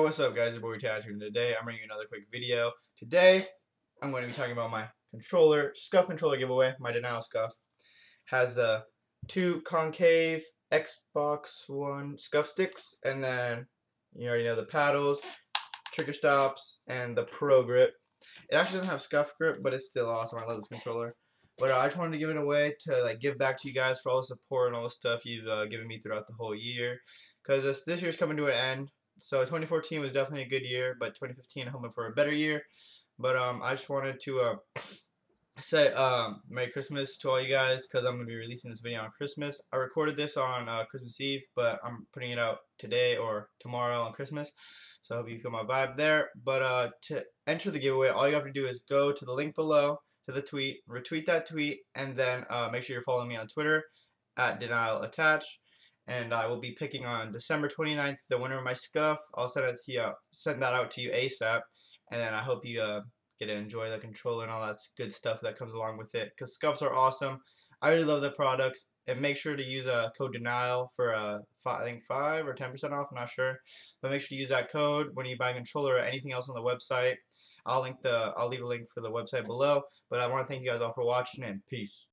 What's up guys, your boy Attachment and today I'm bringing you another quick video. Today I'm going to be talking about my controller, Scuf controller giveaway, my Denial Scuf. Has the two concave Xbox One Scuf sticks and then you already know the paddles, trigger stops, and the Pro Grip. It actually doesn't have Scuf grip, but it's still awesome. I love this controller. But uh, I just wanted to give it away to like give back to you guys for all the support and all the stuff you've uh, given me throughout the whole year. Because this, this year's coming to an end. So 2014 was definitely a good year, but 2015 I'm hoping for a better year. But um, I just wanted to uh, say um, Merry Christmas to all you guys because I'm going to be releasing this video on Christmas. I recorded this on uh, Christmas Eve, but I'm putting it out today or tomorrow on Christmas. So I hope you feel my vibe there. But uh, to enter the giveaway, all you have to do is go to the link below to the tweet, retweet that tweet, and then uh, make sure you're following me on Twitter at Denial Attach and I will be picking on December 29th the winner of my Scuf. I'll send it to you, send that out to you ASAP, and then I hope you uh, get to enjoy the controller and all that good stuff that comes along with it. Because Scufs are awesome. I really love the products, and make sure to use a uh, code denial for uh, five, I think five or ten percent off. I'm not sure, but make sure to use that code when you buy a controller or anything else on the website. I'll link the I'll leave a link for the website below. But I want to thank you guys all for watching and peace.